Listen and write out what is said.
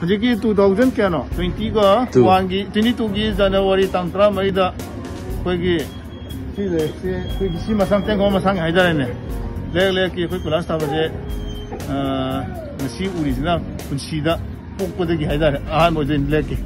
ꯍꯧꯖꯤꯛꯀꯤ two thousand ꯀꯌꯥꯅꯣ ꯇ꯭ꯋꯦꯟꯇꯤꯒ ꯋꯥꯟꯒꯤ ꯇ꯭ꯋꯦꯟꯇꯤ ꯇꯨꯒꯤ ꯖꯅꯋꯥꯔꯤ ꯇꯥꯡ ꯇꯔꯥꯃꯔꯤꯗ ꯑꯩꯈꯣꯏꯒꯤ ꯁꯤ ꯂꯩꯔꯛꯁꯦ ꯑꯩꯈꯣꯏꯒꯤ ꯁꯤ ꯃꯁꯥꯡ ꯇꯦꯡꯀꯣ ꯃꯁꯥꯡ ꯍꯥꯏꯇꯥꯔꯦꯅꯦ ꯂꯩꯔꯛ ꯂꯩꯔꯛꯀꯤ ꯑꯩꯈꯣꯏ ꯀꯣꯏꯂꯥꯁ ꯊꯥꯕꯁꯦ ꯉꯁꯤ ꯎꯔꯤꯁꯤꯅ ꯄꯨꯟꯁꯤꯗ ꯄꯣꯛꯄꯗꯒꯤ ꯍꯥꯏꯇꯥꯔꯦ ꯑꯍꯥꯟꯕ ꯑꯣꯏꯗꯣꯏꯅꯤ ꯂꯩꯔꯛꯀꯤ